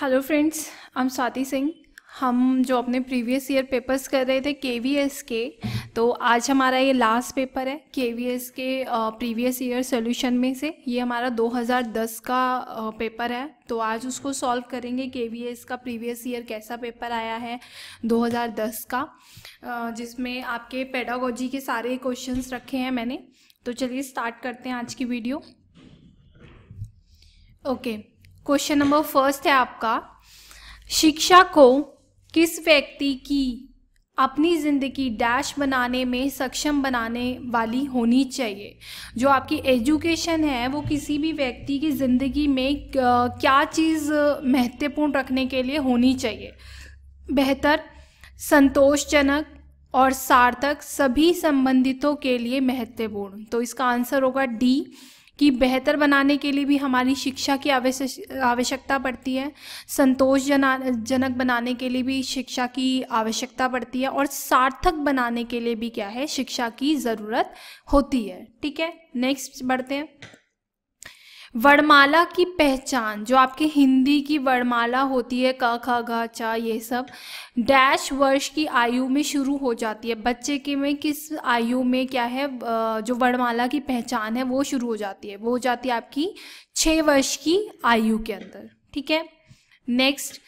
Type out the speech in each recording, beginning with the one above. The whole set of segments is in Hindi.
Hello friends I am Swati Singh हम जो अपने प्रीवियस ईयर पेपर्स कर रहे थे के वी एस के तो आज हमारा ये लास्ट पेपर है के वी एस के प्रीवियस ईयर सोल्यूशन में से। ये हमारा 2010 का पेपर है। तो आज उसको सॉल्व करेंगे के वी एस का प्रीवियस ईयर कैसा पेपर आया है 2010 का। जिसमें आपके पेडागोजी के सारे क्वेश्चंस रखे हैं मैंने। तो चलिए स्टार्ट करते हैं आज की video okay question number first है आपका। शिक्षा को किस व्यक्ति की अपनी ज़िंदगी डैश बनाने में सक्षम बनाने वाली होनी चाहिए? जो आपकी एजुकेशन है, वो किसी भी व्यक्ति की ज़िंदगी में क्या चीज़ महत्वपूर्ण रखने के लिए होनी चाहिए? बेहतर, संतोषजनक और सार्थक सभी संबंधितों के लिए महत्वपूर्ण। तो इसका आंसर होगा डी कि बेहतर बनाने के लिए भी हमारी शिक्षा की आवश्यकता पड़ती है संतोष जना जनक बनाने के लिए भी शिक्षा की आवश्यकता पड़ती है और सार्थक बनाने के लिए भी क्या है, शिक्षा की ज़रूरत होती है। ठीक है नेक्स्ट बढ़ते हैं। वर्णमाला की पहचान, जो आपके हिंदी की वर्णमाला होती है, क, ख, घ, च, ये सब, डैश वर्ष की आयु में शुरू हो जाती है। बच्चे के में किस आयु में क्या है जो वर्णमाला की पहचान है, वो शुरू हो जाती है। वो हो जाती है आपकी छः वर्ष की आयु के अंदर, ठीक है? नेक्स्ट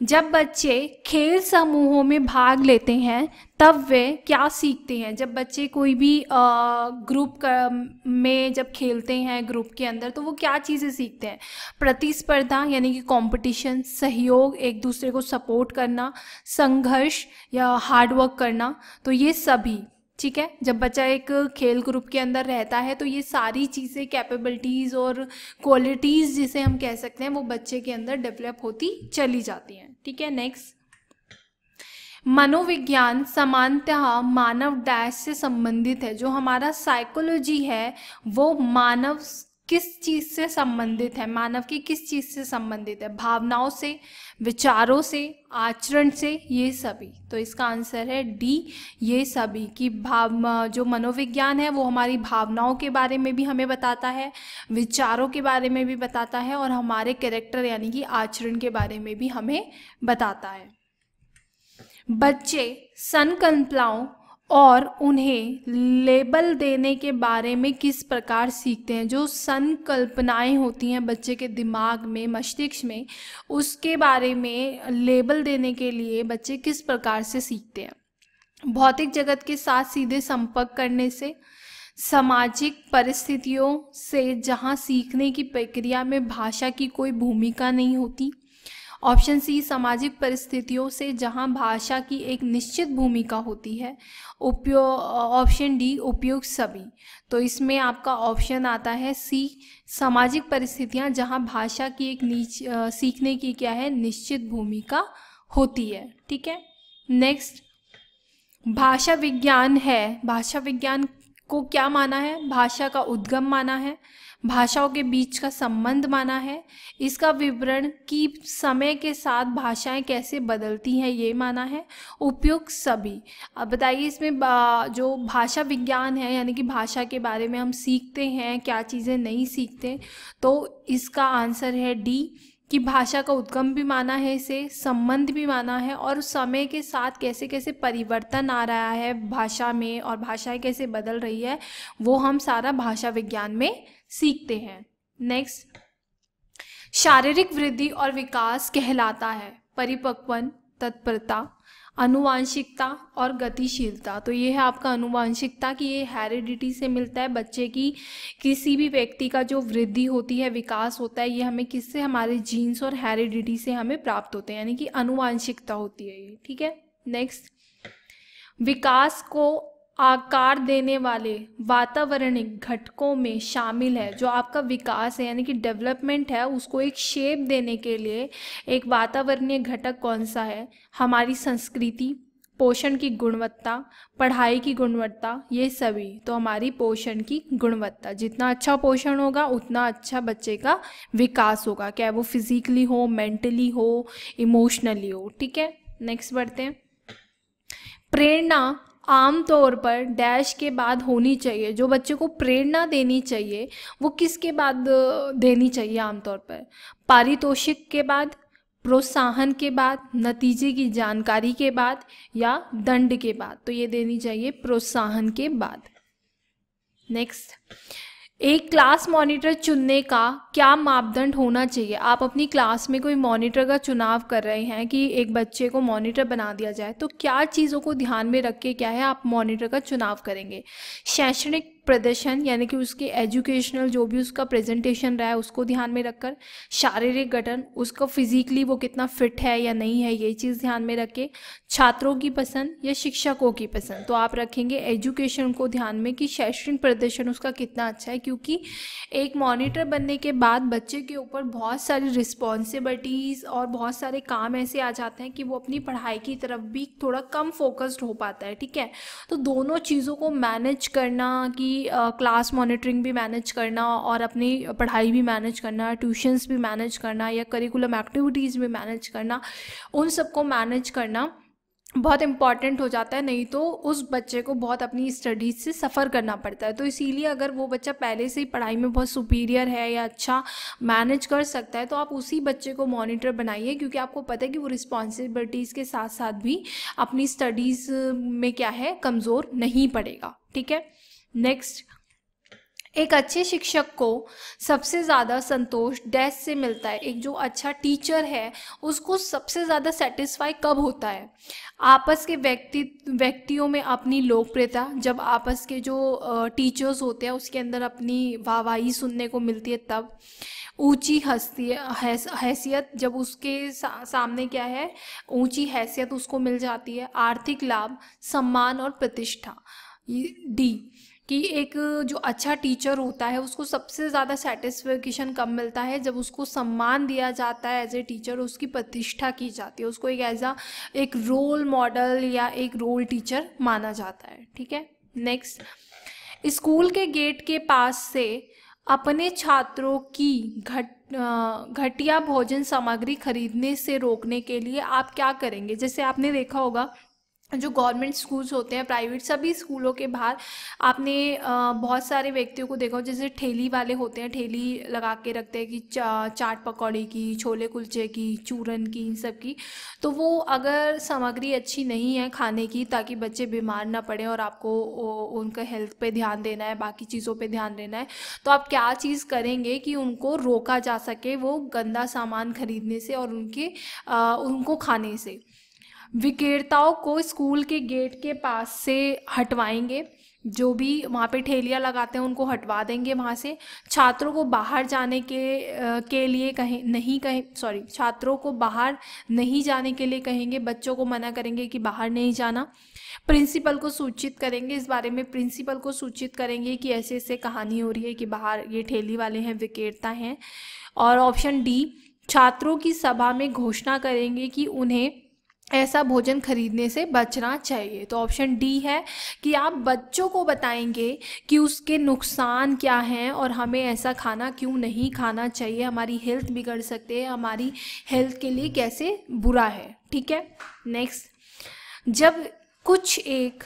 जब बच्चे खेल समूहों में भाग लेते हैं, तब वे क्या सीखते हैं? जब बच्चे कोई भी ग्रुप में जब खेलते हैं ग्रुप के अंदर तो वो क्या चीज़ें सीखते हैं? प्रतिस्पर्धा यानी कि कंपटीशन सहयोग, एक दूसरे को सपोर्ट करना, संघर्ष या हार्डवर्क करना तो ये सभी, ठीक है? जब बच्चा एक खेल ग्रुप के अंदर रहता है तो ये सारी चीज़ें कैपेबिलिटीज़ और क्वालिटीज़ जिसे हम कह सकते हैं, वो बच्चे के अंदर डेवलप होती चली जाती हैं। ठीक है नेक्स्ट मनोविज्ञान समानतः मानव डैश से संबंधित है। जो हमारा साइकोलॉजी है, वो मानव किस चीज़ से संबंधित है? मानव की किस चीज़ से संबंधित है? भावनाओं से, विचारों से, आचरण से, ये सभी। तो इसका आंसर है डी, ये सभी कि भाव जो मनोविज्ञान है, वो हमारी भावनाओं के बारे में भी हमें बताता है, विचारों के बारे में भी बताता है और हमारे कैरेक्टर यानी कि आचरण के बारे में भी हमें बताता है। बच्चे, संकल्पनाओं और उन्हें लेबल देने के बारे में किस प्रकार सीखते हैं? जो संकल्पनाएँ होती हैं बच्चे के दिमाग में, मस्तिष्क में, उसके बारे में लेबल देने के लिए बच्चे किस प्रकार से सीखते हैं? भौतिक जगत के साथ सीधे संपर्क करने से, सामाजिक परिस्थितियों से जहाँ सीखने की प्रक्रिया में भाषा की कोई भूमिका नहीं होती ऑप्शन सी, सामाजिक परिस्थितियों से जहाँ भाषा की एक निश्चित भूमिका होती है। उपयोग ऑप्शन डी उपयुक्त सभी। तो इसमें आपका ऑप्शन आता है सी, सामाजिक परिस्थितियाँ जहाँ भाषा की एक नीच सीखने की क्या है, निश्चित भूमिका होती है। ठीक है? नेक्स्ट, भाषा विज्ञान है। भाषा विज्ञान को क्या माना है? भाषा का उद्गम माना है, भाषाओं के बीच का संबंध माना है। इसका विवरण कि समय के साथ भाषाएँ कैसे बदलती हैं, ये माना है। उपयुक्त सभी। अब बताइए इसमें जो भाषा विज्ञान है, यानी कि भाषा के बारे में हम सीखते हैं, क्या चीज़ें नहीं सीखते तो इसका आंसर है डी कि भाषा का उद्गम भी माना है, इसे संबंध भी माना है और समय के साथ कैसे कैसे परिवर्तन आ रहा है भाषा में और भाषाएँ कैसे बदल रही है, वो हम सारा भाषा विज्ञान में सीखते हैं। नेक्स्ट शारीरिक वृद्धि और विकास कहलाता है, परिपक्वन, तत्परता। अनुवांशिकता और गतिशीलता। तो ये है आपका अनुवांशिकता कि ये हेरिडिटी से मिलता है बच्चे की। किसी भी व्यक्ति का जो वृद्धि होती है, विकास होता है, ये हमें किससे? हमारे जीन्स और हेरिडिटी से हमें प्राप्त होते हैं। यानी कि अनुवांशिकता होती है ये। ठीक है? नेक्स्ट विकास को आकार देने वाले वातावरणिक घटकों में शामिल है, जो आपका विकास है, यानी कि डेवलपमेंट है, उसको एक शेप देने के लिए एक वातावरणीय घटक कौन सा है? हमारी संस्कृति, पोषण की गुणवत्ता, पढ़ाई की गुणवत्ता, ये सभी। तो हमारी पोषण की गुणवत्ता, जितना अच्छा पोषण होगा, उतना अच्छा बच्चे का विकास होगा क्या वो फिजिकली हो मेंटली हो इमोशनली हो। ठीक है? नेक्स्ट बढ़ते हैं। प्रेरणा आमतौर पर डैश के बाद होनी चाहिए। जो बच्चे को प्रेरणा देनी चाहिए, वो किसके बाद देनी चाहिए आमतौर पर? पारितोषिक के बाद, प्रोत्साहन के बाद, नतीजे की जानकारी के बाद या दंड के बाद? तो ये देनी चाहिए प्रोत्साहन के बाद। नेक्स्ट एक क्लास मॉनिटर चुनने का क्या मापदंड होना चाहिए? आप अपनी क्लास में कोई मॉनिटर का चुनाव कर रहे हैं कि एक बच्चे को मॉनिटर बना दिया जाए तो क्या चीज़ों को ध्यान में रख के क्या है आप मॉनिटर का चुनाव करेंगे? शैक्षणिक प्रदर्शन, यानी कि उसके एजुकेशनल जो भी उसका प्रेजेंटेशन रहा है, उसको ध्यान में रखकर शारीरिक गठन, उसका फिजिकली वो कितना फिट है या नहीं है, ये चीज़ ध्यान में रख के छात्रों की पसंद या शिक्षकों की पसंद। तो आप रखेंगे एजुकेशन को ध्यान में कि शैक्षणिक प्रदर्शन उसका कितना अच्छा है, क्योंकि एक मॉनिटर बनने के बाद बच्चे के ऊपर बहुत सारी रिस्पॉन्सिबिलिटीज़ और बहुत सारे काम ऐसे आ जाते हैं कि वो अपनी पढ़ाई की तरफ़ भी थोड़ा कम फोकस्ड हो पाता है, ठीक है? तो दोनों चीज़ों को मैनेज करना कि क्लास मॉनिटरिंग भी मैनेज करना और अपनी पढ़ाई भी मैनेज करना ट्यूशन्स भी मैनेज करना या करिकुलम एक्टिविटीज़ भी मैनेज करना, उन सबको मैनेज करना बहुत इंपॉर्टेंट हो जाता है। नहीं तो उस बच्चे को बहुत अपनी स्टडीज़ से सफ़र करना पड़ता है। तो इसीलिए अगर वो बच्चा पहले से ही पढ़ाई में बहुत सुपीरियर है या अच्छा मैनेज कर सकता है तो आप उसी बच्चे को मॉनिटर बनाइए, क्योंकि आपको पता है कि वो रिस्पॉन्सिबिलिटीज़ के साथ साथ भी अपनी स्टडीज़ में क्या है, कमज़ोर नहीं पड़ेगा। ठीक है? नेक्स्ट एक अच्छे शिक्षक को सबसे ज़्यादा संतोष डैश से मिलता है। एक जो अच्छा टीचर है उसको सबसे ज़्यादा सेटिस्फाई कब होता है? आपस के व्यक्ति व्यक्तियों में अपनी लोकप्रियता जब आपस के जो टीचर्स होते हैं उसके अंदर अपनी वाहवाही सुनने को मिलती है तब ऊँची हस्ती हैसियत जब उसके सा, सामने क्या है ऊँची हैसियत उसको मिल जाती है। आर्थिक लाभ सम्मान और प्रतिष्ठा। डी कि एक जो अच्छा टीचर होता है, उसको सबसे ज़्यादा सेटिस्फेक्शन कब मिलता है? जब उसको सम्मान दिया जाता है एज ए टीचर उसकी प्रतिष्ठा की जाती है, उसको एक एज आ एक रोल मॉडल या एक रोल टीचर माना जाता है, ठीक है? नेक्स्ट स्कूल के गेट के पास से अपने छात्रों की घट घटिया भोजन सामग्री खरीदने से रोकने के लिए आप क्या करेंगे? जैसे आपने देखा होगा जो गवर्नमेंट स्कूल्स होते हैं प्राइवेट सभी स्कूलों के बाहर आपने बहुत सारे व्यक्तियों को देखा हो जैसे ठेली वाले होते हैं ठेली लगा के रखते हैं कि चा, चाट पकौड़े की छोले कुलचे की चूरन की इन सब की। तो वो अगर सामग्री अच्छी नहीं है खाने की ताकि बच्चे बीमार ना पड़े और आपको उनका हेल्थ पे ध्यान देना है बाकी चीज़ों पर ध्यान देना है तो आप क्या चीज़ करेंगे कि उनको रोका जा सके वो गंदा सामान खरीदने से और उनके उनको खाने से। विक्रेताओं को स्कूल के गेट के पास से हटवाएँगे। जो भी वहाँ पे ठेलियाँ लगाते हैं, उनको हटवा देंगे वहाँ से। छात्रों को बाहर जाने के के लिए कहें, नहीं कहें सॉरी छात्रों को बाहर नहीं जाने के लिए कहेंगे। बच्चों को मना करेंगे कि बाहर नहीं जाना। प्रिंसिपल को सूचित करेंगे, इस बारे में प्रिंसिपल को सूचित करेंगे कि ऐसे ऐसे कहानी हो रही है कि बाहर ये ठेली वाले हैं, विक्रेता हैं। और ऑप्शन डी, छात्रों की सभा में घोषणा करेंगे कि उन्हें ऐसा भोजन खरीदने से बचना चाहिए। तो ऑप्शन डी है कि आप बच्चों को बताएँगे कि उसके नुकसान क्या हैं और हमें ऐसा खाना क्यों नहीं खाना चाहिए, हमारी हेल्थ बिगड़ सकते हैं, हमारी हेल्थ के लिए कैसे बुरा है। ठीक है? नेक्स्ट। जब कुछ एक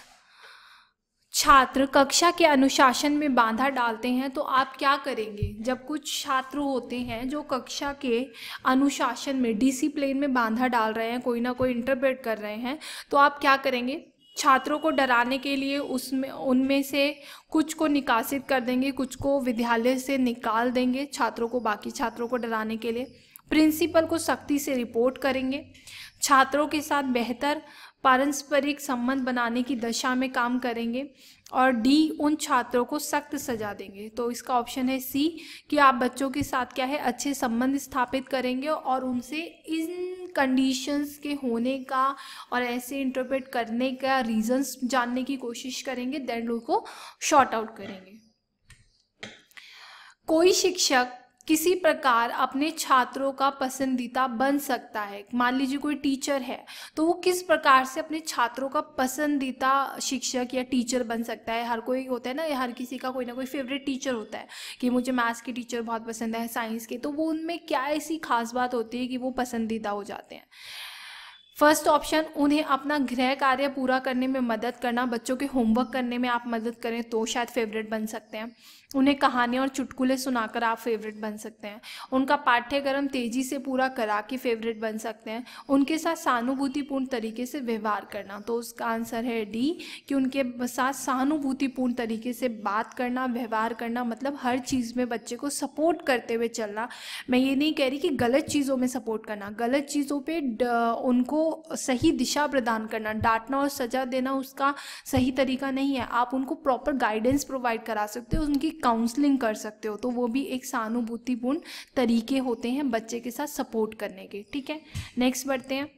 छात्र कक्षा के अनुशासन में बाधा डालते हैं तो आप क्या करेंगे? जब कुछ छात्र होते हैं जो कक्षा के अनुशासन में डिसिप्लिन में बाधा डाल रहे हैं, कोई ना कोई इंटरप्रेट कर रहे हैं तो आप क्या करेंगे? छात्रों को डराने के लिए उसमें, उनमें से कुछ को निकासित कर देंगे, कुछ को विद्यालय से निकाल देंगे छात्रों को, बाकी छात्रों को डराने के लिए। प्रिंसिपल को सख्ती से रिपोर्ट करेंगे। छात्रों के साथ बेहतर पारस्परिक संबंध बनाने की दशा में काम करेंगे और डी उन छात्रों को सख्त सजा देंगे। तो इसका ऑप्शन है सी कि आप बच्चों के साथ क्या है, अच्छे संबंध स्थापित करेंगे और उनसे इन कंडीशंस के होने का और ऐसे इंटरप्रेट करने का रीजंस जानने की कोशिश करेंगे देन लोग को शॉर्ट आउट करेंगे। कोई शिक्षक किसी प्रकार अपने छात्रों का पसंदीदा बन सकता है। मान लीजिए कोई टीचर है तो वो किस प्रकार से अपने छात्रों का पसंदीदा शिक्षक या टीचर बन सकता है? हर कोई होता है ना, हर किसी का कोई ना कोई फेवरेट टीचर होता है कि मुझे मैथ्स के टीचर बहुत पसंद है साइंस के तो वो उनमें क्या ऐसी खास बात होती है कि वो पसंदीदा हो जाते हैं? फ़र्स्ट ऑप्शन उन्हें अपना गृह कार्य पूरा करने में मदद करना, बच्चों के होमवर्क करने में आप मदद करें तो शायद फेवरेट बन सकते हैं। उन्हें कहानियाँ और चुटकुले सुनाकर आप फेवरेट बन सकते हैं। उनका पाठ्यक्रम तेज़ी से पूरा करा के फेवरेट बन सकते हैं। उनके साथ सहानुभूतिपूर्ण तरीके से व्यवहार करना। तो उसका आंसर है डी कि उनके साथ सहानुभूतिपूर्ण तरीके से बात करना, व्यवहार करना मतलब हर चीज़ में बच्चे को सपोर्ट करते हुए चलना। मैं ये नहीं कह रही कि गलत चीज़ों में सपोर्ट करना। गलत चीज़ों पर उनको सही दिशा प्रदान करना। डांटना और सजा देना उसका सही तरीका नहीं है। आप उनको प्रॉपर गाइडेंस प्रोवाइड करा सकते हो। उनकी काउंसलिंग कर सकते हो तो वो भी एक सहानुभूतिपूर्ण तरीके होते हैं बच्चे के साथ सपोर्ट करने के, ठीक है? नेक्स्ट बढ़ते हैं।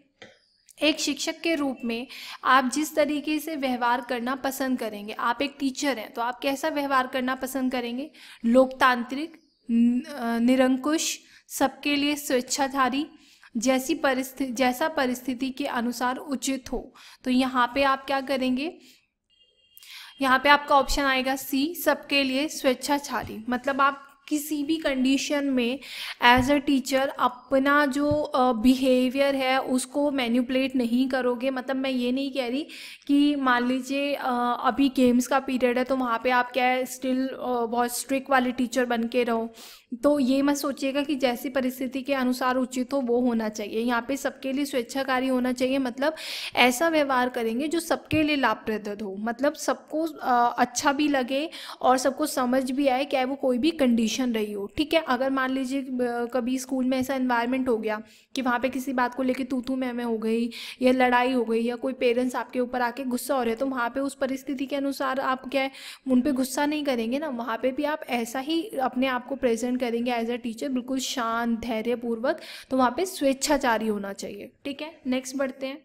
एक शिक्षक के रूप में आप जिस तरीके से व्यवहार करना पसंद करेंगे, आप एक टीचर हैं तो आप कैसा व्यवहार करना पसंद करेंगे? लोकतांत्रिक निरंकुश, सबके लिए स्वेच्छाधारी, जैसी परिस्थिति, जैसा परिस्थिति के अनुसार उचित हो। तो यहाँ पे आप क्या करेंगे? यहाँ पे आपका ऑप्शन आएगा सी सबके लिए स्वेच्छाचारी मतलब आप किसी भी कंडीशन में एज अ टीचर अपना जो बिहेवियर uh, है उसको मैन्यूपलेट नहीं करोगे। मतलब मैं ये नहीं कह रही कि मान लीजिए uh, अभी गेम्स का पीरियड है तो वहाँ पे आप क्या है स्टिल uh, बहुत स्ट्रिक्ट वाले टीचर बन के रहो। तो ये मत सोचिएगा कि जैसी परिस्थिति के अनुसार उचित हो, वो होना चाहिए। यहाँ पे सबके लिए स्वेच्छाकारी होना चाहिए मतलब ऐसा व्यवहार करेंगे जो सबके लिए लाभप्रद हो। मतलब सबको अच्छा भी लगे और सबको समझ भी आए क्या वो कोई भी कंडीशन रही हो। ठीक है, अगर मान लीजिए कभी स्कूल में ऐसा इन्वायरमेंट हो गया कि वहाँ पे किसी बात को लेकर तू तू मैं हो गई या लड़ाई हो गई या कोई पेरेंट्स आपके ऊपर आके गुस्सा हो रहे हैं तो वहाँ पे उस परिस्थिति के अनुसार आप क्या है, उन पर गुस्सा नहीं करेंगे ना। वहाँ पे भी आप ऐसा ही अपने आप को प्रेजेंट करेंगे एज अ टीचर बिल्कुल शांत, धैर्यपूर्वक तो वहाँ पे स्वेच्छाचारी होना चाहिए। ठीक है? नेक्स्ट बढ़ते हैं।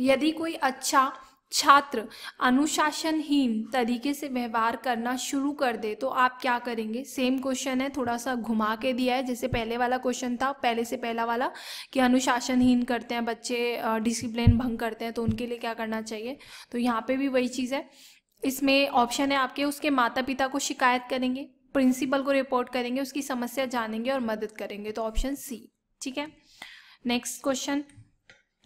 यदि कोई अच्छा छात्र अनुशासनहीन तरीके से व्यवहार करना शुरू कर दे तो आप क्या करेंगे? सेम क्वेश्चन है थोड़ा सा घुमा के दिया है। जैसे पहले वाला क्वेश्चन था, पहले से पहला वाला, कि अनुशासनहीन करते हैं, बच्चे डिसिप्लिन भंग करते हैं तो उनके लिए क्या करना चाहिए? तो यहाँ पे भी वही चीज़ है। इसमें ऑप्शन है आपके, उसके माता पिता को शिकायत करेंगे। प्रिंसिपल को रिपोर्ट करेंगे, उसकी समस्या जानेंगे और मदद करेंगे। तो ऑप्शन सी, ठीक है? नेक्स्ट क्वेश्चन,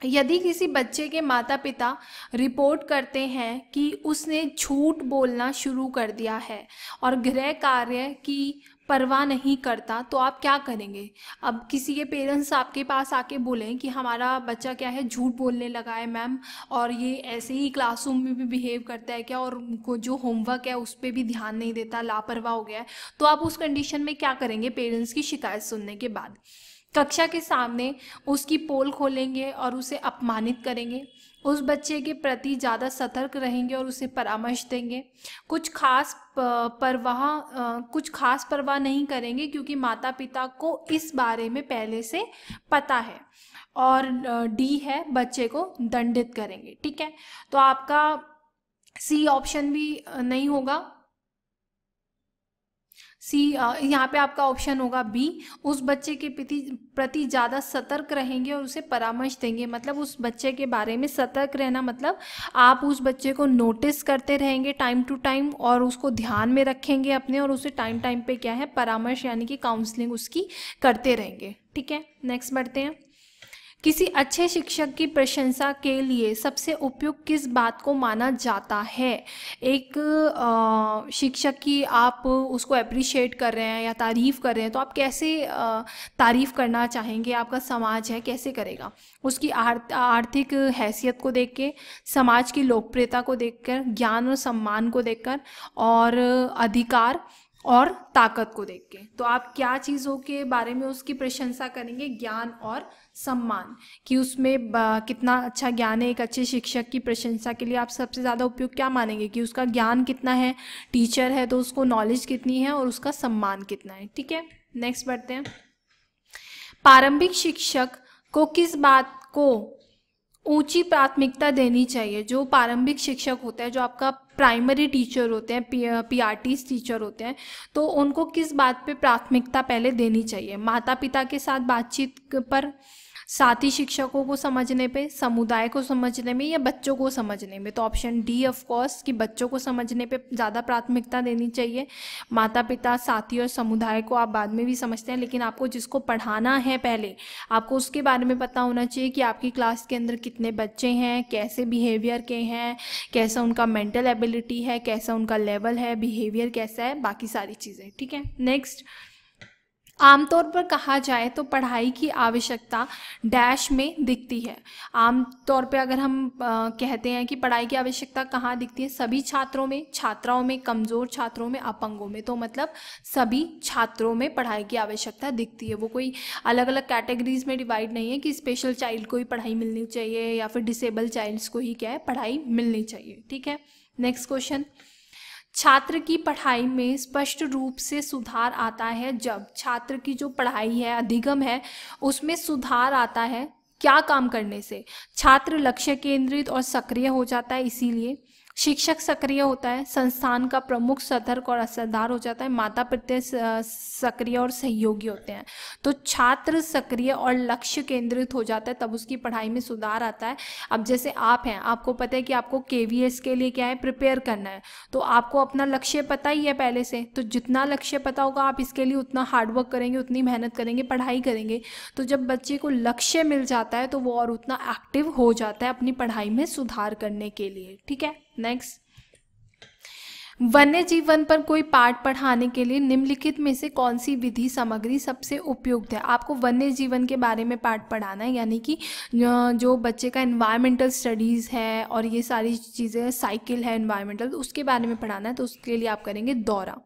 यदि किसी बच्चे के माता पिता रिपोर्ट करते हैं कि उसने झूठ बोलना शुरू कर दिया है और गृह कार्य की परवाह नहीं करता तो आप क्या करेंगे? अब किसी के पेरेंट्स आपके पास आके बोलें कि हमारा बच्चा क्या है, झूठ बोलने लगा है मैम और ये ऐसे ही क्लासरूम में भी बिहेव करता है क्या? और उनको जो होमवर्क है, उस पर भी ध्यान नहीं देता, लापरवाह हो गया है। तो आप उस कंडीशन में क्या करेंगे पेरेंट्स की शिकायत सुनने के बाद? कक्षा के सामने उसकी पोल खोलेंगे और उसे अपमानित करेंगे। उस बच्चे के प्रति ज़्यादा सतर्क रहेंगे और उसे परामर्श देंगे। कुछ खास परवाह कुछ खास परवाह नहीं करेंगे क्योंकि माता पिता को इस बारे में पहले से पता है और डी है बच्चे को दंडित करेंगे, ठीक है? तो आपका सी ऑप्शन भी नहीं होगा। सी यहाँ पे आपका ऑप्शन होगा बी उस बच्चे के प्रति प्रति ज़्यादा सतर्क रहेंगे और उसे परामर्श देंगे। मतलब उस बच्चे के बारे में सतर्क रहना मतलब आप उस बच्चे को नोटिस करते रहेंगे टाइम टू टाइम और उसको ध्यान में रखेंगे अपने और उसे टाइम टाइम पे क्या है, परामर्श यानी कि काउंसलिंग उसकी करते रहेंगे। ठीक है? नेक्स्ट बढ़ते हैं। किसी अच्छे शिक्षक की प्रशंसा के लिए सबसे उपयुक्त किस बात को माना जाता है? एक शिक्षक की आप उसको अप्रिशिएट कर रहे हैं या तारीफ़ कर रहे हैं तो आप कैसे तारीफ़ करना चाहेंगे? आपका समाज है, कैसे करेगा? उसकी आर्थिक हैसियत को देख के समाज की लोकप्रियता को देखकर, ज्ञान और सम्मान को देखकर, और अधिकार और ताकत को देख के तो आप क्या चीज़ों के बारे में उसकी प्रशंसा करेंगे? ज्ञान और सम्मान, कि उसमें कितना अच्छा ज्ञान है, एक अच्छे शिक्षक की प्रशंसा के लिए आप सबसे ज़्यादा उपयोग क्या मानेंगे? कि उसका ज्ञान कितना है, टीचर है तो उसको नॉलेज कितनी है और उसका सम्मान कितना है, ठीक है? नेक्स्ट बढ़ते हैं। प्रारंभिक शिक्षक को किस बात को ऊँची प्राथमिकता देनी चाहिए, जो प्रारंभिक शिक्षक होते हैं, जो आपका प्राइमरी टीचर होते हैं पी पी आर टीचर होते हैं तो उनको किस बात पे प्राथमिकता पहले देनी चाहिए? माता पिता के साथ बातचीत पर साथी शिक्षकों को समझने पे, समुदाय को समझने में या बच्चों को समझने में? तो ऑप्शन डी ऑफ़ कोर्स कि बच्चों को समझने पे ज़्यादा प्राथमिकता देनी चाहिए। माता पिता साथी और समुदाय को आप बाद में भी समझते हैं, लेकिन आपको जिसको पढ़ाना है पहले, आपको उसके बारे में पता होना चाहिए कि आपकी क्लास के अंदर कितने बच्चे हैं, कैसे बिहेवियर के हैं, कैसा उनका मेंटल एबिलिटी है, कैसा उनका लेवल है बिहेवियर कैसा है, बाकी सारी चीज़ें, ठीक है? नेक्स्ट आमतौर पर कहा जाए तो पढ़ाई की आवश्यकता डैश में दिखती है। आमतौर पर अगर हम आ, कहते हैं कि पढ़ाई की आवश्यकता कहाँ दिखती है सभी छात्रों में छात्राओं में कमज़ोर छात्रों में अपंगों में तो मतलब सभी छात्रों में पढ़ाई की आवश्यकता दिखती है। वो कोई अलग अलग कैटेगरीज में डिवाइड नहीं है कि स्पेशल चाइल्ड को ही पढ़ाई मिलनी चाहिए या फिर डिसेबल चाइल्ड्स को ही क्या है पढ़ाई मिलनी चाहिए। ठीक है? Next question. छात्र की पढ़ाई में स्पष्ट रूप से सुधार आता है। जब छात्र की जो पढ़ाई है, अधिगम है, उसमें सुधार आता है, क्या काम करने से? छात्र लक्ष्य केंद्रित और सक्रिय हो जाता है, इसीलिए शिक्षक सक्रिय होता है, संस्थान का प्रमुख सतर्क और असरदार हो जाता है माता पिता सक्रिय और सहयोगी होते हैं। तो छात्र सक्रिय और लक्ष्य केंद्रित हो जाता है, तब उसकी पढ़ाई में सुधार आता है। अब जैसे आप हैं, आपको पता है कि आपको के के लिए क्या है प्रिपेयर करना है। तो आपको अपना लक्ष्य पता ही है पहले से तो जितना लक्ष्य पता होगा, आप इसके लिए उतना हार्डवर्क करेंगे, उतनी मेहनत करेंगे, पढ़ाई करेंगे। तो जब बच्चे को लक्ष्य मिल जाता है तो वो और उतना एक्टिव हो जाता है अपनी पढ़ाई में सुधार करने के लिए, ठीक है? नेक्स्ट वन्य जीवन पर कोई पाठ पढ़ाने के लिए निम्नलिखित में से कौन सी विधि सामग्री सबसे उपयुक्त है? आपको वन्य जीवन के बारे में पाठ पढ़ाना है, यानी कि जो बच्चे का इन्वायरमेंटल स्टडीज़ है और ये सारी चीज़ें साइकिल है इन्वायरमेंटल उसके बारे में पढ़ाना है तो उसके लिए आप करेंगे दौरा।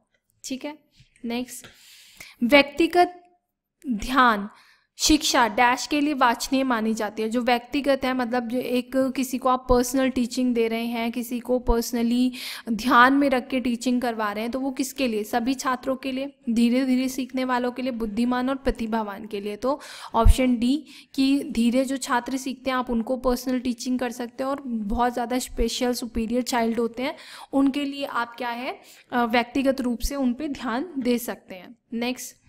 ठीक है? नेक्स्ट व्यक्तिगत ध्यान। शिक्षा डैश के लिए वाचनीय मानी जाती है, जो व्यक्तिगत है मतलब जो एक किसी को आप पर्सनल टीचिंग दे रहे हैं, किसी को पर्सनली ध्यान में रख के टीचिंग करवा रहे हैं तो वो किसके लिए? सभी छात्रों के लिए धीरे धीरे सीखने वालों के लिए, बुद्धिमान और प्रतिभावान के लिए। तो ऑप्शन डी कि धीरे जो छात्र सीखते हैं, आप उनको पर्सनल टीचिंग कर सकते हैं और बहुत ज़्यादा स्पेशल सुपीरियर चाइल्ड होते हैं, उनके लिए आप क्या है व्यक्तिगत रूप से उन पर ध्यान दे सकते हैं। नेक्स्ट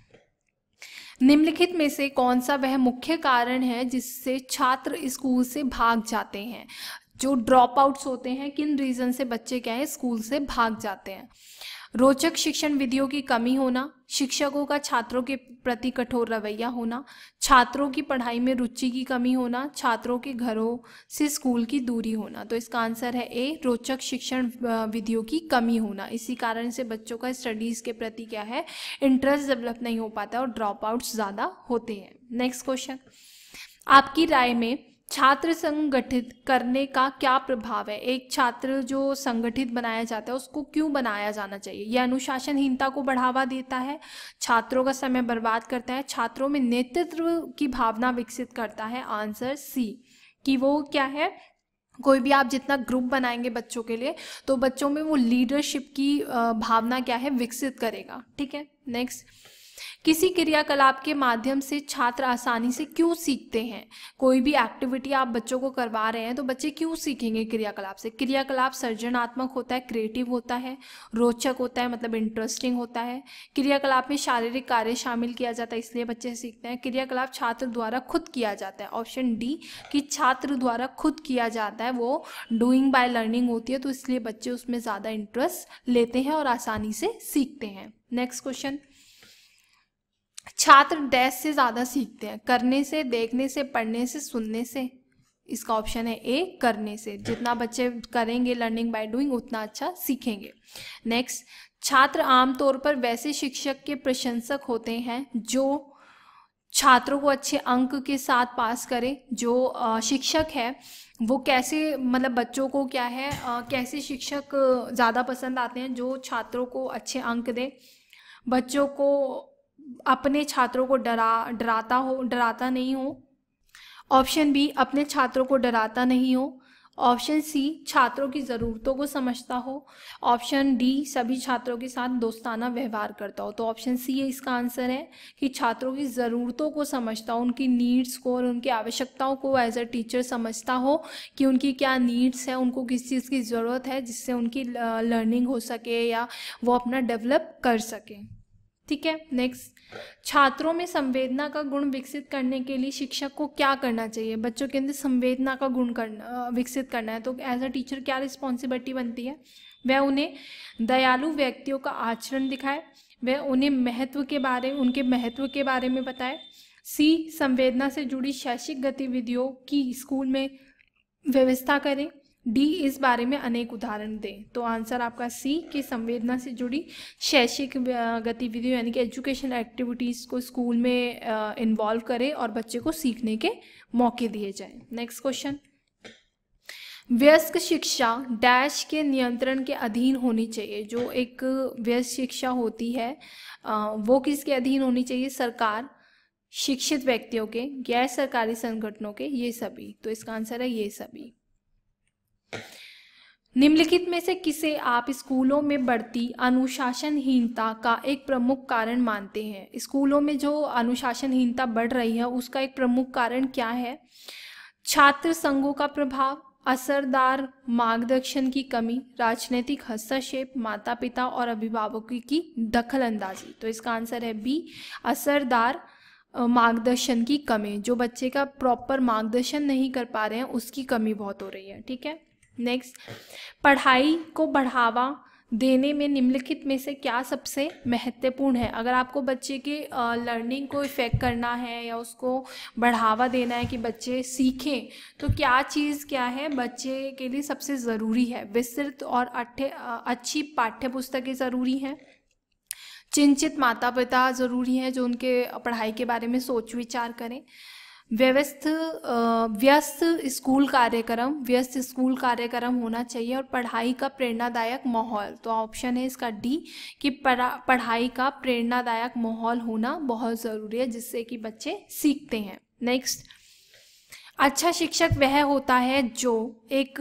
निम्नलिखित में से कौन सा वह मुख्य कारण है जिससे छात्र स्कूल से भाग जाते हैं? जो ड्रॉप आउट्स होते हैं, किन रीज़न से बच्चे क्या है, स्कूल से भाग जाते हैं? रोचक शिक्षण विधियों की कमी होना, शिक्षकों का छात्रों के प्रति कठोर रवैया होना, छात्रों की पढ़ाई में रुचि की कमी होना, छात्रों के घरों से स्कूल की दूरी होना। तो इसका आंसर है ए, रोचक शिक्षण विधियों की कमी होना। इसी कारण से बच्चों का स्टडीज़ के प्रति क्या है, इंटरेस्ट डेवलप नहीं हो पाता और ड्रॉप आउट्स ज़्यादा होते हैं। Next question. आपकी राय में छात्र संगठित करने का क्या प्रभाव है? एक छात्र जो संगठित बनाया जाता है, उसको क्यों बनाया जाना चाहिए? यह अनुशासनहीनता को बढ़ावा देता है, छात्रों का समय बर्बाद करता है, छात्रों में नेतृत्व की भावना विकसित करता है। आंसर सी, कि वो क्या है? कोई भी आप जितना ग्रुप बनाएँगे बच्चों के लिए तो बच्चों में वो लीडरशिप की भावना क्या है? विकसित करेगा। ठीक है? नेक्स्ट। किसी क्रियाकलाप के माध्यम से छात्र आसानी से क्यों सीखते हैं? कोई भी एक्टिविटी आप बच्चों को करवा रहे हैं तो बच्चे क्यों सीखेंगे क्रियाकलाप से? क्रियाकलाप सर्जनात्मक होता है क्रिएटिव होता है, रोचक होता है मतलब इंटरेस्टिंग होता है। क्रियाकलाप में शारीरिक कार्य शामिल किया जाता है, इसलिए बच्चे सीखते हैं। क्रियाकलाप छात्र द्वारा खुद किया जाता है। ऑप्शन डी कि छात्र द्वारा खुद किया जाता है, वो डूइंग बाय लर्निंग होती है तो इसलिए बच्चे उसमें ज़्यादा इंटरेस्ट लेते हैं और आसानी से सीखते हैं। नेक्स्ट क्वेश्चन छात्र डैश से ज़्यादा सीखते हैं, करने से, देखने से, पढ़ने से, सुनने से। इसका ऑप्शन है ए, करने से। जितना बच्चे करेंगे लर्निंग बाय डूइंग उतना अच्छा सीखेंगे। नेक्स्ट छात्र आमतौर पर वैसे शिक्षक के प्रशंसक होते हैं जो छात्रों को अच्छे अंक के साथ पास करे। जो शिक्षक है, वो कैसे मतलब बच्चों को क्या है कैसे शिक्षक ज़्यादा पसंद आते हैं, जो छात्रों को अच्छे अंक दे। बच्चों को अपने छात्रों को डरा, डराता हो, डराता नहीं हो। ऑप्शन बी अपने छात्रों को डराता नहीं हो। ऑप्शन सी छात्रों की ज़रूरतों को समझता हो। ऑप्शन डी सभी छात्रों के साथ दोस्ताना व्यवहार करता हो। तो ऑप्शन सी इसका आंसर है कि छात्रों की ज़रूरतों को समझता हो, उनकी नीड्स को और उनकी आवश्यकताओं को एज अ टीचर समझता हो कि उनकी क्या नीड्स है, उनको किस चीज़ की ज़रूरत है, जिससे उनकी लर्निंग हो सके या वो अपना डेवलप कर सकें। ठीक है नेक्स्ट छात्रों में संवेदना का गुण विकसित करने के लिए शिक्षक को क्या करना चाहिए? बच्चों के अंदर संवेदना का गुण करना विकसित करना है। तो एज अ टीचर क्या रिस्पॉन्सिबिलिटी बनती है? वह उन्हें दयालु व्यक्तियों का आचरण दिखाए, वह उन्हें महत्व के बारे, उनके महत्व के बारे में बताए। सी संवेदना से जुड़ी शैक्षिक गतिविधियों की स्कूल में व्यवस्था करें। डी इस बारे में अनेक उदाहरण दें। तो आंसर आपका सी, कि संवेदना से जुड़ी शैक्षिक गतिविधियों यानी कि एजुकेशन एक्टिविटीज़ को स्कूल में इन्वॉल्व करें और बच्चे को सीखने के मौके दिए जाएँ। Next question. व्यस्क शिक्षा डैश के नियंत्रण के अधीन होनी चाहिए। जो एक व्यस्क शिक्षा होती है वो किसके अधीन होनी चाहिए? सरकार, शिक्षित व्यक्तियों के, गैर सरकारी संगठनों के, ये सभी। तो इसका आंसर है ये सभी। निम्नलिखित में से किसे आप स्कूलों में बढ़ती अनुशासनहीनता का एक प्रमुख कारण मानते हैं? स्कूलों में जो अनुशासनहीनता बढ़ रही है, उसका एक प्रमुख कारण क्या है? छात्र संघों का प्रभाव, असरदार मार्गदर्शन की कमी, राजनीतिक हस्तक्षेप माता पिता और अभिभावकों की दखल अंदाजी तो इसका आंसर है बी, असरदार मार्गदर्शन की कमी। जो बच्चे का प्रॉपर मार्गदर्शन नहीं कर पा रहे हैं, उसकी कमी बहुत हो रही है, ठीक है? नेक्स्ट पढ़ाई को बढ़ावा देने में निम्नलिखित में से क्या सबसे महत्वपूर्ण है? अगर आपको बच्चे के लर्निंग को इफ़ेक्ट करना है या उसको बढ़ावा देना है कि बच्चे सीखें तो क्या चीज़ क्या है? बच्चे के लिए सबसे ज़रूरी है। विस्तृत और अट्ठे अच्छी पाठ्य पुस्तकें ज़रूरी हैं। चिंतित माता पिता ज़रूरी हैं जो उनके पढ़ाई के बारे में सोच विचार करें। व्यवस्थ व्यस्त स्कूल कार्यक्रम, व्यस्त स्कूल कार्यक्रम होना चाहिए और पढ़ाई का प्रेरणादायक माहौल। तो ऑप्शन है इसका डी कि पढ़ाई का प्रेरणादायक माहौल होना बहुत ज़रूरी है जिससे कि बच्चे सीखते हैं। नेक्स्ट अच्छा शिक्षक वह होता है जो एक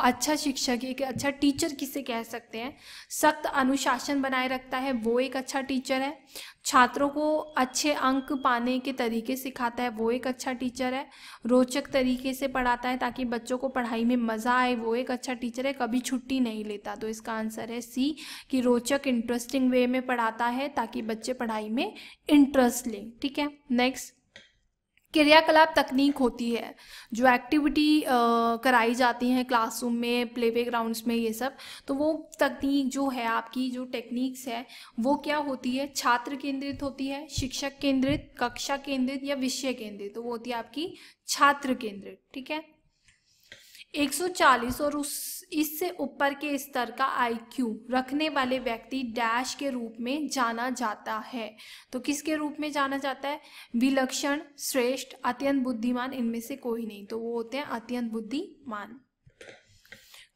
अच्छा शिक्षक, एक अच्छा टीचर किसे कह सकते हैं? सख्त अनुशासन बनाए रखता है, वो एक अच्छा टीचर है। छात्रों को अच्छे अंक पाने के तरीके सिखाता है, वो एक अच्छा टीचर है। रोचक तरीके से पढ़ाता है ताकि बच्चों को पढ़ाई में मज़ा आए, वो एक अच्छा टीचर है, कभी छुट्टी नहीं लेता। तो इसका आंसर है सी, कि रोचक, इंटरेस्टिंग वे में पढ़ाता है ताकि बच्चे पढ़ाई में इंटरेस्ट लें। ठीक है, नेक्स्ट। क्रियाकलाप तकनीक होती है, जो एक्टिविटी कराई जाती हैं क्लासरूम में प्ले ग्राउंड्स में, ये सब तो वो तकनीक जो है, आपकी जो टेक्निक्स है, वो क्या होती है? छात्र केंद्रित होती है, शिक्षक केंद्रित, कक्षा केंद्रित या विषय केंद्रित तो वो होती है आपकी छात्र केंद्रित, ठीक है? 140 और उस, इससे ऊपर के स्तर का आईक्यू रखने वाले व्यक्ति डैश के रूप में जाना जाता है। तो किसके रूप में जाना जाता है? विलक्षण, श्रेष्ठ, अत्यंत बुद्धिमान, इनमें से कोई नहीं। तो वो होते हैं अत्यंत बुद्धिमान।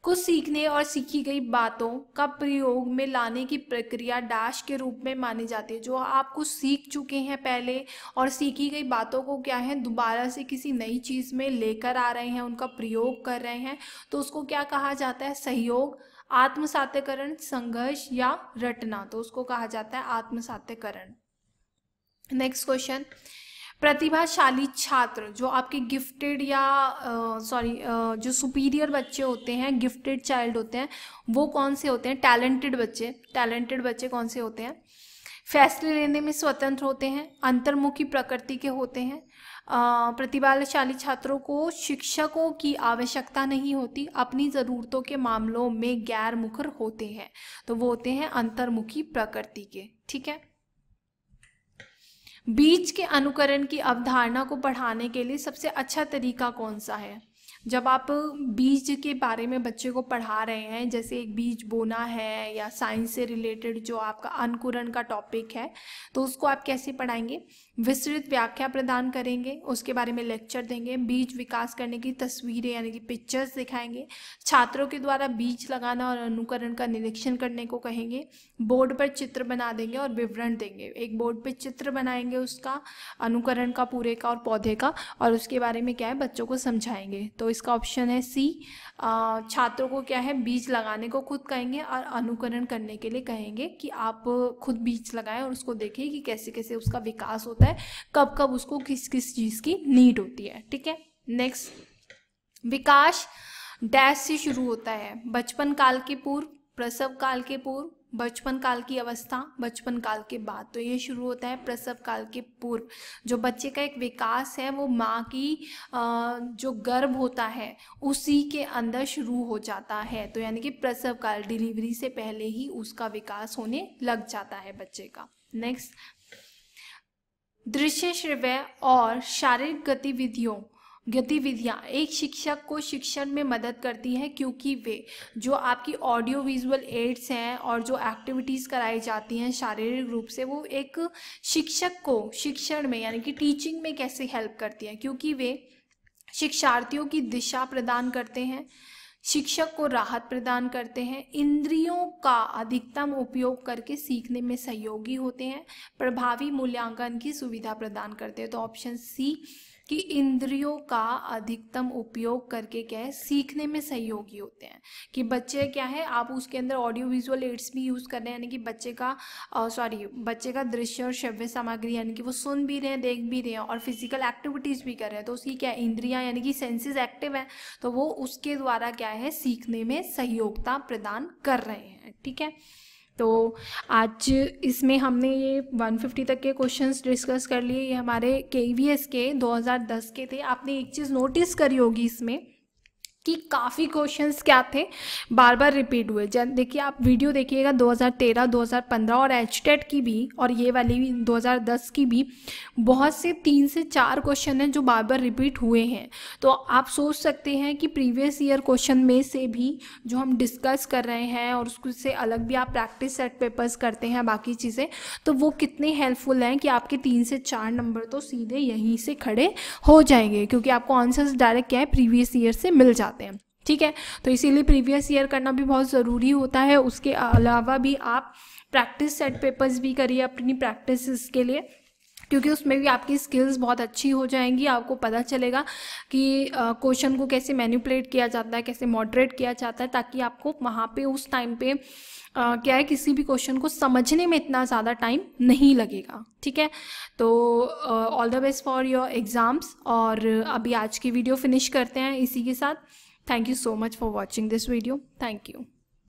कुछ सीखने और सीखी गई बातों का प्रयोग में लाने की प्रक्रिया डैश के रूप में मानी जाती है। जो आप कुछ सीख चुके हैं पहले और सीखी गई बातों को क्या है, दोबारा से किसी नई चीज़ में लेकर आ रहे हैं, उनका प्रयोग कर रहे हैं तो उसको क्या कहा जाता है? सहयोग, आत्मसात्यकरण, संघर्ष या रटना तो उसको कहा जाता है आत्मसात्यकरण। नेक्स्ट क्वेश्चन प्रतिभाशाली छात्र जो आपके गिफ्टेड या सॉरी जो सुपीरियर बच्चे होते हैं गिफ्टेड चाइल्ड होते हैं, वो कौन से होते हैं? टैलेंटेड बच्चे। टैलेंटेड बच्चे कौन से होते हैं? फैसले लेने में स्वतंत्र होते हैं, अंतर्मुखी प्रकृति के होते हैं। प्रतिभाशाली छात्रों को शिक्षकों की आवश्यकता नहीं होती, अपनी ज़रूरतों के मामलों में गैर मुखर होते हैं। तो वो होते हैं अंतर्मुखी प्रकृति के, ठीक है? बीज के अनुकरण की अवधारणा को बढ़ाने के लिए सबसे अच्छा तरीका कौन सा है? जब आप बीज के बारे में बच्चे को पढ़ा रहे हैं, जैसे एक बीज बोना है या साइंस से रिलेटेड जो आपका अंकुरण का टॉपिक है तो उसको आप कैसे पढ़ाएँगे? विस्तृत व्याख्या प्रदान करेंगे, उसके बारे में लेक्चर देंगे, बीज विकास करने की तस्वीरें यानी कि पिक्चर्स दिखाएँगे, छात्रों के द्वारा बीज लगाना और अनुकरण का निरीक्षण करने को कहेंगे बोर्ड पर चित्र बना देंगे और विवरण देंगे। एक बोर्ड पर चित्र बनाएँगे उसका अनुकरण का, पूरे का और पौधे का, और उसके बारे में क्या है, बच्चों को समझाएँगे। तो इसका ऑप्शन है सी छात्रों को क्या है? बीज लगाने को खुद कहेंगे और अनुकरण करने के लिए कहेंगे कि आप खुद बीज लगाएँ और उसको देखें कि कैसे कैसे उसका विकास होता है कब कब उसको किस किस चीज़ की नीड होती है, ठीक है? नेक्स्ट विकास डैश से शुरू होता है। बचपन काल के पूर्व, प्रसव काल के पूर्व बचपन काल की अवस्था, बचपन काल के बाद। तो ये शुरू होता है प्रसव काल के पूर्व। जो बच्चे का एक विकास है, वो माँ की जो गर्भ होता है, उसी के अंदर शुरू हो जाता है। तो यानी कि प्रसव काल, डिलीवरी से पहले ही उसका विकास होने लग जाता है बच्चे का। नेक्स्ट दृश्य श्रव्य और शारीरिक गतिविधियों। गतिविधियाँ। एक शिक्षक को शिक्षण में मदद करती हैं क्योंकि वे, जो आपकी ऑडियो विजुअल एड्स हैं और जो एक्टिविटीज़ कराई जाती हैं शारीरिक रूप से, वो एक शिक्षक को शिक्षण में, यानी कि टीचिंग में कैसे हेल्प करती हैं? क्योंकि वे शिक्षार्थियों की दिशा प्रदान करते हैं, शिक्षक को राहत प्रदान करते हैं, इंद्रियों का अधिकतम उपयोग करके सीखने में सहयोगी होते हैं, प्रभावी मूल्यांकन की सुविधा प्रदान करते हैं। तो ऑप्शन सी कि इंद्रियों का अधिकतम उपयोग करके क्या है, सीखने में सहयोगी होते हैं। कि बच्चे क्या है, आप उसके अंदर ऑडियो विजुअल एड्स भी यूज़ कर रहे हैं, यानी कि बच्चे का सॉरी बच्चे का दृश्य और श्रव्य सामग्री, यानी कि वो सुन भी रहे हैं, देख भी रहे हैं और फ़िज़िकल एक्टिविटीज़ भी कर रहे हैं। तो उसकी क्या इंद्रियाँ, यानी कि सेंसेस एक्टिव हैं तो वो उसके द्वारा क्या है, सीखने में सहयोगता प्रदान कर रहे हैं, ठीक है? तो आज इसमें हमने ये 150 तक के क्वेश्चंस डिस्कस कर लिए। ये हमारे के के 2010 के थे। आपने एक चीज़ नोटिस करी होगी इसमें कि काफ़ी क्वेश्चंस क्या थे? बार बार रिपीट हुए। जब देखिए आप वीडियो देखिएगा 2013 2015 और एच की भी और ये वाली भी 2010 की भी बहुत से तीन से चार क्वेश्चन हैं जो बार बार रिपीट हुए हैं। तो आप सोच सकते हैं कि प्रीवियस ईयर क्वेश्चन में से भी जो हम डिस्कस कर रहे हैं और उससे अलग भी आप प्रैक्टिस सेट पेपर्स करते हैं, बाकी चीज़ें तो वो कितने हेल्पफुल हैं कि आपके तीन से चार नंबर तो सीधे यहीं से खड़े हो जाएँगे, क्योंकि आपको आंसर्स डायरेक्ट क्या है प्रीवियस ईयर से मिल जाते जाते हैं, ठीक है? तो इसीलिए प्रीवियस ईयर करना भी बहुत ज़रूरी होता है। उसके अलावा भी आप प्रैक्टिस सेट पेपर्स भी करिए अपनी प्रैक्टिस के लिए, क्योंकि उसमें भी आपकी स्किल्स बहुत अच्छी हो जाएँगी। आपको पता चलेगा कि क्वेश्चन को कैसे मैनिपुलेट किया जाता है, कैसे मॉडरेट किया जाता है, ताकि आपको वहाँ पे उस टाइम पे क्या है, किसी भी क्वेश्चन को समझने में इतना ज़्यादा टाइम नहीं लगेगा, ठीक है? तो all the best for your exams और अभी आज की वीडियो फिनिश करते हैं इसी के साथ। Thank you so much for watching this video thank you.